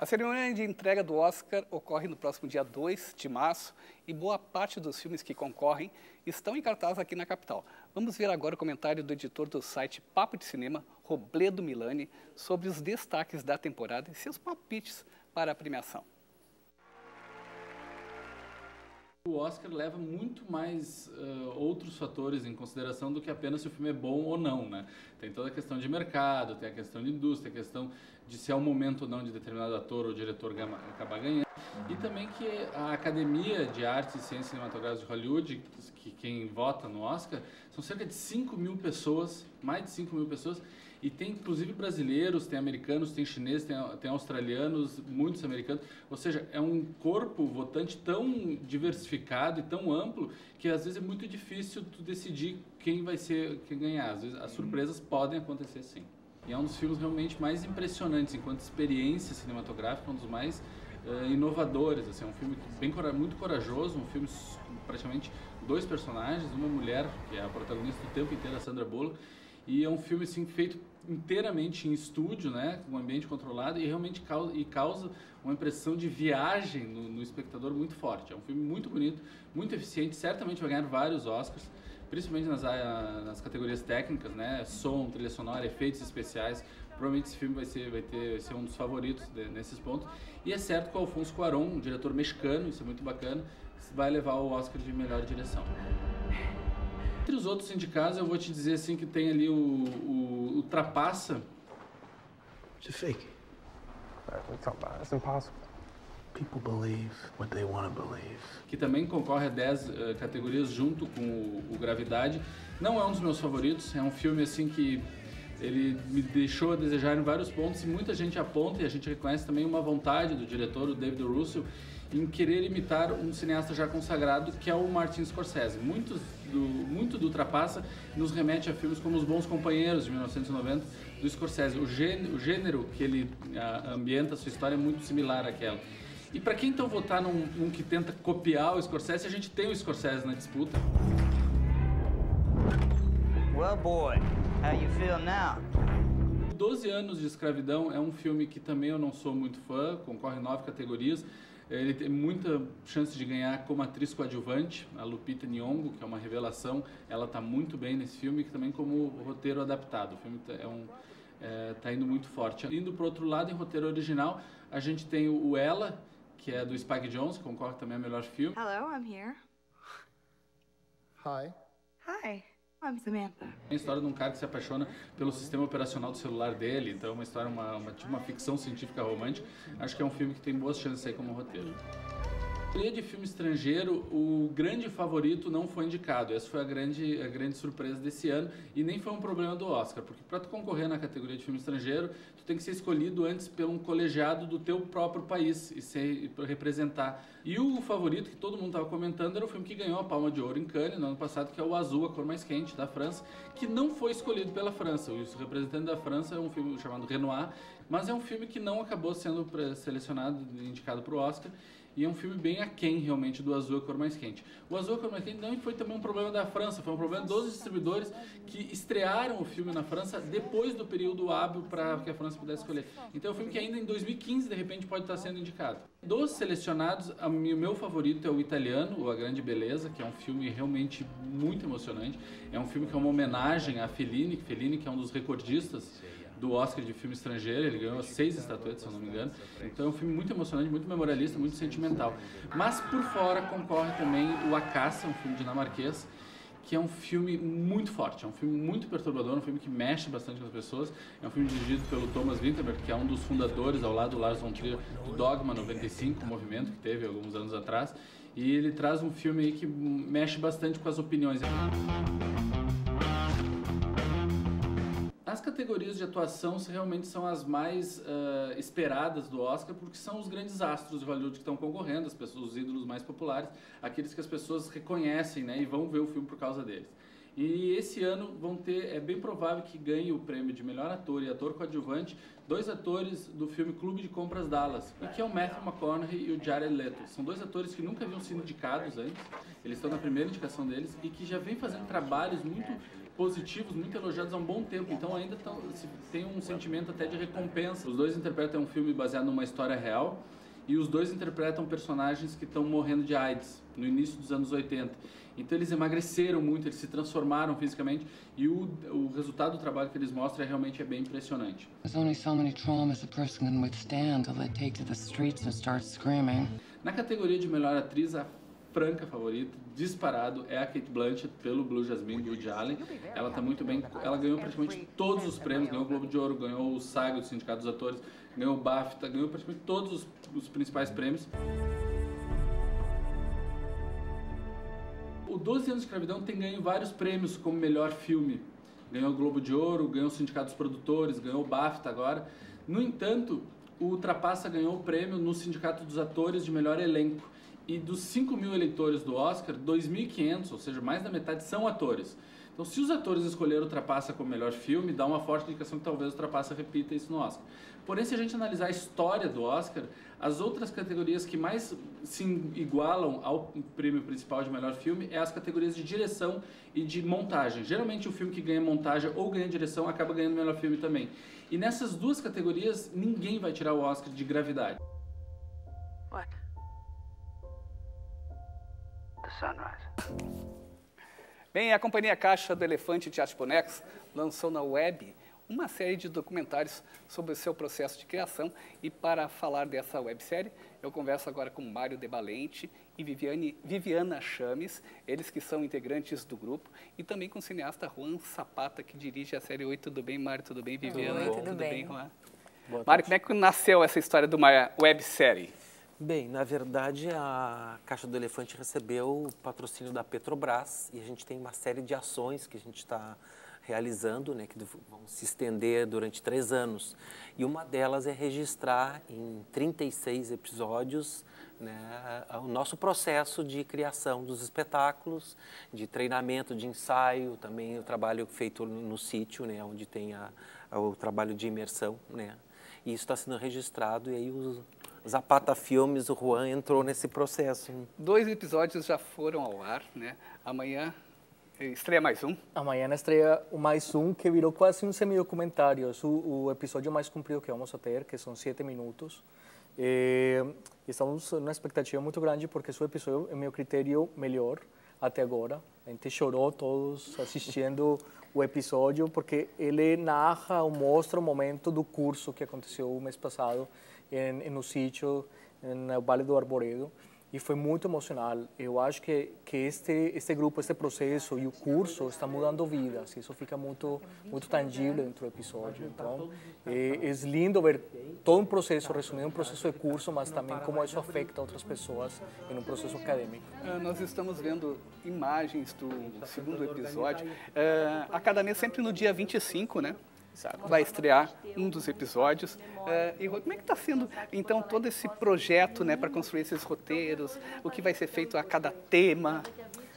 A cerimônia de entrega do Oscar ocorre no próximo dia 2 de março e boa parte dos filmes que concorrem estão em cartaz aqui na capital. Vamos ver agora o comentário do editor do site Papo de Cinema, Robledo Milani, sobre os destaques da temporada e seus palpites para a premiação. O Oscar leva muito mais uh, outros fatores em consideração do que apenas se o filme é bom ou não, né? Tem toda a questão de mercado, tem a questão de indústria, a questão de se é o momento ou não de determinado ator ou diretor acabar ganhando. E também que a Academia de Artes e Ciências Cinematográficas de Hollywood, que quem vota no Oscar, são cerca de 5 mil pessoas, mais de 5 mil pessoas, e tem inclusive brasileiros, tem americanos, tem chineses, tem, tem australianos, muitos americanos. Ou seja, é um corpo votante tão diversificado e tão amplo que às vezes é muito difícil tu decidir quem vai ser quem ganhar. Às vezes as surpresas podem acontecer sim. E é um dos filmes realmente mais impressionantes enquanto experiência cinematográfica, um dos mais uh, inovadores. Assim, é um filme bem muito corajoso, um filme praticamente dois personagens, uma mulher que é a protagonista do tempo inteiro, a Sandra Bullock, e é um filme assim feito inteiramente em estúdio, né, um ambiente controlado e realmente causa, e causa uma impressão de viagem no, no, espectador muito forte. É um filme muito bonito, muito eficiente, certamente vai ganhar vários Oscars, principalmente nas, nas categorias técnicas, né, som, trilha sonora, efeitos especiais. Provavelmente esse filme vai ser, vai ter, vai ser um dos favoritos de, nesses pontos. E é certo que o Alfonso Cuarón, um diretor mexicano, isso é muito bacana, vai levar o Oscar de melhor direção. Entre os outros sindicatos, eu vou te dizer assim que tem ali o, o, o Trapaça. It's a fake. It's impossible. People believe what they want to believe. Que também concorre a 10 uh, eh, categorias junto com o, o Gravidade. Não é um dos meus favoritos, é um filme assim que ele me deixou a desejar em vários pontos e muita gente aponta e a gente reconhece também uma vontade do diretor, o David Russell, em querer imitar um cineasta já consagrado que é o Martin Scorsese. Muitos do, muito do Ultrapassa nos remete a filmes como Os Bons Companheiros, de 1990, do Scorsese. O gênero, o gênero que ele a, ambienta a sua história é muito similar àquela. E para quem então votar num, num, que tenta copiar o Scorsese, a gente tem o Scorsese na disputa. Well, boy, how you feel now? 12 anos de escravidão é um filme que também eu não sou muito fã, concorre em nove categorias. Ele tem muita chance de ganhar como atriz coadjuvante, a Lupita Nyong'o, que é uma revelação. Ela está muito bem nesse filme, que também como roteiro adaptado. O filme tá, é um é, tá indo muito forte. Indo para outro lado, em roteiro original, a gente tem o Ela, que é do Spike Jonze, que concorre também ao melhor filme. Hello, I'm here. Hi. Hi. Samantha. É a história de um cara que se apaixona pelo sistema operacional do celular dele, então é uma história, uma, uma, tipo uma ficção científica romântica. Acho que é um filme que tem boas chances aí como roteiro categoria de filme estrangeiro, o grande favorito não foi indicado. Essa foi a grande, a grande surpresa desse ano e nem foi um problema do Oscar, porque para tu concorrer na categoria de filme estrangeiro, tu tem que ser escolhido antes por um colegiado do teu próprio país e ser representar. E o favorito que todo mundo estava comentando era o filme que ganhou a Palma de Ouro em Cannes no ano passado, que é o Azul, a cor mais quente da França, que não foi escolhido pela França. O representante da França é um filme chamado Renoir, mas é um filme que não acabou sendo selecionado, indicado para o Oscar. E é um filme bem aquém, realmente, do Azul a Cor Mais Quente. O Azul a Cor Mais Quente não foi também um problema da França, foi um problema dos distribuidores que estrearam o filme na França depois do período hábil para que a França pudesse escolher. Então é um filme que ainda em 2015, de repente, pode estar sendo indicado. Dos selecionados, o meu favorito é o italiano, A Grande Beleza, que é um filme realmente muito emocionante. É um filme que é uma homenagem a Fellini, Fellini que é um dos recordistas do Oscar de filme estrangeiro, ele ganhou seis estatuetas, se eu não me engano. Então é um filme muito emocionante, muito memorialista, muito sentimental. Mas por fora concorre também o A Caça, um filme dinamarquês, que é um filme muito forte, é um filme muito perturbador, um filme que mexe bastante com as pessoas. É um filme dirigido pelo Thomas Winterberg, que é um dos fundadores, ao lado do Lars von Trier, do Dogma 95, um movimento que teve alguns anos atrás. E ele traz um filme que mexe bastante com as opiniões. As categorias de atuação realmente são as mais uh, esperadas do Oscar, porque são os grandes astros de Hollywood que estão concorrendo, as pessoas, os ídolos mais populares, aqueles que as pessoas reconhecem né, e vão ver o filme por causa deles. E esse ano vão ter, é bem provável que ganhe o prêmio de melhor ator e ator coadjuvante dois atores do filme Clube de Compras Dallas, e que é o Matthew McConaughey e o Jared Leto. São dois atores que nunca haviam sido indicados antes, eles estão na primeira indicação deles e que já vêm fazendo trabalhos muito positivos, muito elogiados há um bom tempo. Então ainda tão, tem um sentimento até de recompensa. Os dois interpretam um filme baseado numa história real e os dois interpretam personagens que estão morrendo de AIDS no início dos anos 80. Então eles emagreceram muito, eles se transformaram fisicamente e o, o resultado do trabalho que eles mostram é realmente é bem impressionante. Na categoria de melhor atriz, a franca favorita, disparado, é a Kate Blanchett pelo Blue Jasmine do Woody Allen. Ela está muito bem, ela ganhou praticamente todos os prêmios, ganhou o Globo de Ouro, ganhou o SAG, o Sindicato dos Atores, ganhou o BAFTA, ganhou praticamente todos os, os principais prêmios. O 12 anos de escravidão tem ganho vários prêmios como melhor filme. Ganhou o Globo de Ouro, ganhou o Sindicato dos Produtores, ganhou o BAFTA agora. No entanto, o Ultrapassa ganhou o prêmio no Sindicato dos Atores de melhor elenco. E dos 5 mil eleitores do Oscar, 2.500, ou seja, mais da metade, são atores. Então, se os atores escolheram Ultrapassa como melhor filme, dá uma forte indicação que talvez o Ultrapassa repita isso no Oscar. Porém, se a gente analisar a história do Oscar, as outras categorias que mais se igualam ao prêmio principal de melhor filme é as categorias de direção e de montagem. Geralmente o filme que ganha montagem ou ganha direção acaba ganhando melhor filme também. E nessas duas categorias ninguém vai tirar o Oscar de gravidade. What? The sunrise. Bem, a companhia Caixa do Elefante Teatro Bonex lançou na web uma série de documentários sobre o seu processo de criação. E para falar dessa websérie, eu converso agora com Mário Debalente e Viviane, Viviana Chames, eles que são integrantes do grupo, e também com o cineasta Juan Zapata, que dirige a série Oi, tudo bem, Mário? Tudo bem, Viviana? Oi, tudo, tudo bem. bem, Juan? Mário, como é que nasceu essa história de uma websérie? Bem, na verdade, a Caixa do Elefante recebeu o patrocínio da Petrobras e a gente tem uma série de ações que a gente está realizando, né, que vão se estender durante três anos. E uma delas é registrar em 36 episódios né, o nosso processo de criação dos espetáculos, de treinamento, de ensaio, também o trabalho feito no, no sítio, né, onde tem a, a, o trabalho de imersão. Né, e isso está sendo registrado e aí os Zapata Filmes, o Juan entrou nesse processo. Dois episódios já foram ao ar, né? Amanhã Estreia mais um? Amanhã estreia o mais um, que virou quase um semi-documentário. O, o episódio mais comprido que vamos a ter, que são sete minutos. E estamos numa expectativa muito grande, porque o episódio, é meu critério, melhor até agora. A gente chorou todos assistindo o episódio, porque ele narra ou mostra o momento do curso que aconteceu o mês passado em, no sítio, no Vale do Arboredo e foi muito emocional. Eu acho que que este este grupo, este processo e o curso está mudando vidas. Isso fica muito muito tangível dentro do episódio. Então, é, é lindo ver todo um processo resumido, um processo de curso, mas também como isso afeta outras pessoas em um processo acadêmico. Uh, nós estamos vendo imagens do segundo episódio. Uh, a cada mês, sempre no dia 25, né? Vai estrear um dos episódios. Uh, e como é que está sendo, então, todo esse projeto né, para construir esses roteiros? O que vai ser feito a cada tema?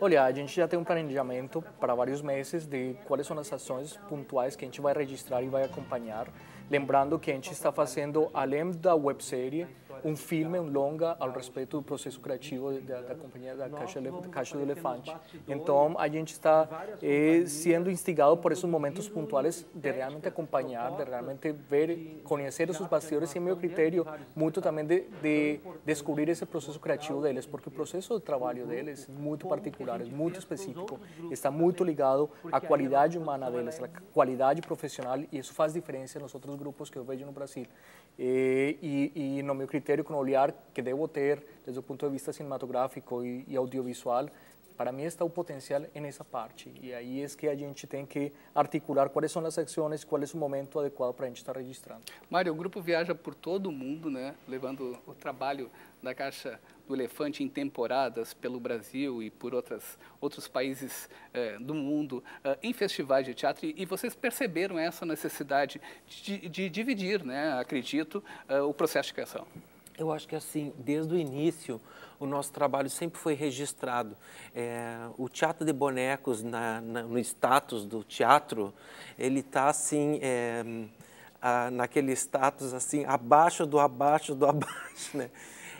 Olha, a gente já tem um planejamento para vários meses de quais são as ações pontuais que a gente vai registrar e vai acompanhar. Lembrando que a gente está fazendo, além da websérie, um filme, um longa, ao respeito do processo criativo da, da companhia da Caixa, da Caixa do Elefante. Então, a gente está eh, sendo instigado por esses momentos pontuais de realmente acompanhar, de realmente ver, conhecer os bastidores e, meu critério, muito também de, de descobrir esse processo criativo deles, porque o processo de trabalho deles é muito particular, é muito específico, está muito ligado à qualidade humana deles, à qualidade profissional, e isso faz diferença nos outros grupos que eu vejo no Brasil. E, e, e no meu critério, com o olhar que devo ter desde o ponto de vista cinematográfico e, audiovisual, para mim está o potencial nessa parte. E aí é que a gente tem que articular quais são as ações, qual é o momento adequado para a gente estar registrando. Mário, o grupo viaja por todo o mundo, né, levando o trabalho da Caixa do Elefante em temporadas pelo Brasil e por outras, outros países eh, do mundo, eh, em festivais de teatro, e, e, vocês perceberam essa necessidade de, de dividir, né, acredito, eh, o processo de criação. Eu acho que assim, desde o início, o nosso trabalho sempre foi registrado. É, o teatro de bonecos, na, na, no status do teatro, ele está assim, é, a, naquele status assim, abaixo do abaixo do abaixo, né?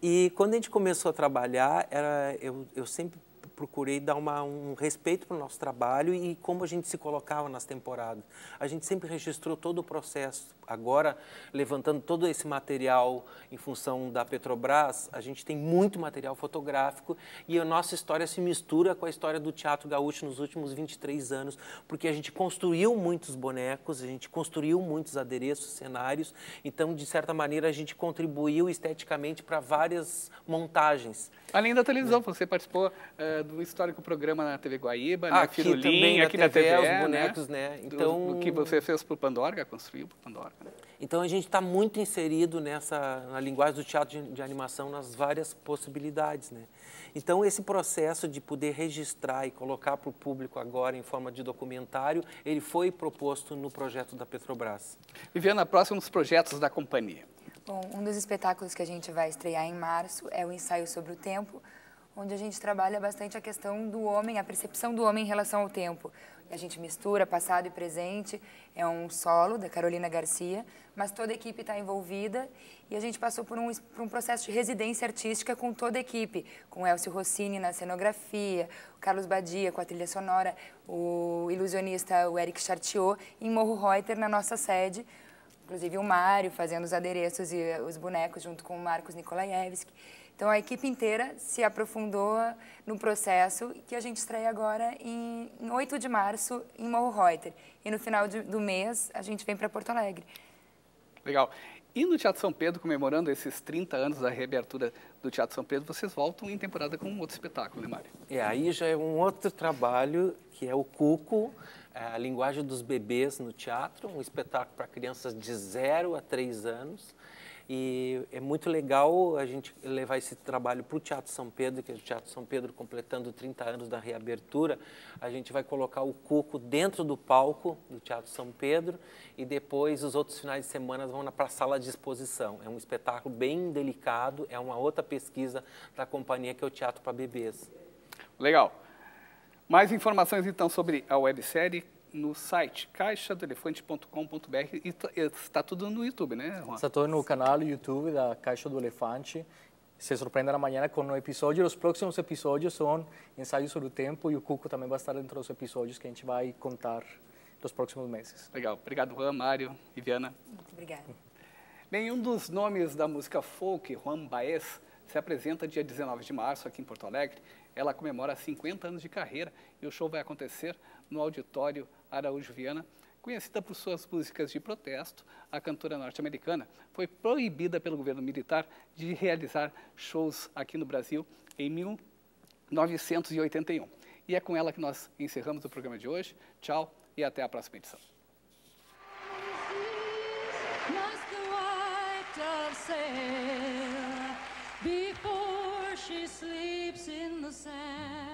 E quando a gente começou a trabalhar, era, eu, eu sempre procurei dar uma, um respeito para o nosso trabalho e como a gente se colocava nas temporadas. A gente sempre registrou todo o processo. Agora, levantando todo esse material em função da Petrobras, a gente tem muito material fotográfico e a nossa história se mistura com a história do teatro gaúcho nos últimos 23 anos, porque a gente construiu muitos bonecos, a gente construiu muitos adereços, cenários, então, de certa maneira, a gente contribuiu esteticamente para várias montagens. Além da televisão, você participou uh, do histórico programa na TV Guaíba, né? aqui Firulim, também, aqui na TV, os bonecos, né? né? Então, do, do que você fez para o Pandorga, construiu para o Pandorga. Né? Então a gente está muito inserido nessa na linguagem do teatro de, de, animação nas várias possibilidades, né? Então esse processo de poder registrar e colocar para o público agora em forma de documentário, ele foi proposto no projeto da Petrobras. Viviana, próximos projetos da companhia. Bom, um dos espetáculos que a gente vai estrear em março é o ensaio sobre o tempo, onde a gente trabalha bastante a questão do homem, a percepção do homem em relação ao tempo. A gente mistura passado e presente, é um solo da Carolina Garcia, mas toda a equipe está envolvida e a gente passou por um, por um processo de residência artística com toda a equipe, com o Elcio Rossini na cenografia, o Carlos Badia com a trilha sonora, o ilusionista o Eric Chartiot, em Morro Reuter, na nossa sede, inclusive o Mário fazendo os adereços e os bonecos junto com o Marcos Nikolaevski. Então a equipe inteira se aprofundou no processo que a gente estreia agora em, em 8 de março em Morro Reuter. E no final de, do mês a gente vem para Porto Alegre. Legal. E no Teatro São Pedro, comemorando esses 30 anos da reabertura do Teatro São Pedro, vocês voltam em temporada com um outro espetáculo, né, Mário? É, aí já é um outro trabalho, que é o Cuco, é a linguagem dos bebês no teatro, um espetáculo para crianças de 0 a 3 anos. E é muito legal a gente levar esse trabalho para o Teatro São Pedro, que é o Teatro São Pedro completando 30 anos da reabertura. A gente vai colocar o Cuco dentro do palco do Teatro São Pedro e depois os outros finais de semana vão para a sala de exposição. É um espetáculo bem delicado, é uma outra pesquisa da companhia que é o Teatro para Bebês. Legal. Mais informações então sobre a websérie no site caixadoelefante.com.br e está tudo no YouTube, né, Juan? Está tudo no canal YouTube da Caixa do Elefante. Se surpreenda amanhã com um episódio. Os próximos episódios são ensaios sobre o tempo e o Cuco também vai estar dentro dos episódios que a gente vai contar nos próximos meses. Legal. Obrigado, Juan, Mário, Viviana. Muito obrigada. Bem, um dos nomes da música folk, Juan Baez, se apresenta dia 19 de março aqui em Porto Alegre. Ela comemora 50 anos de carreira e o show vai acontecer no auditório Araújo Viana. Conhecida por suas músicas de protesto, a cantora norte-americana foi proibida pelo governo militar de realizar shows aqui no Brasil em 1981. E é com ela que nós encerramos o programa de hoje. Tchau e até a próxima edição. Before she sleeps in the sand.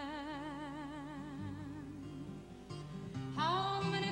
see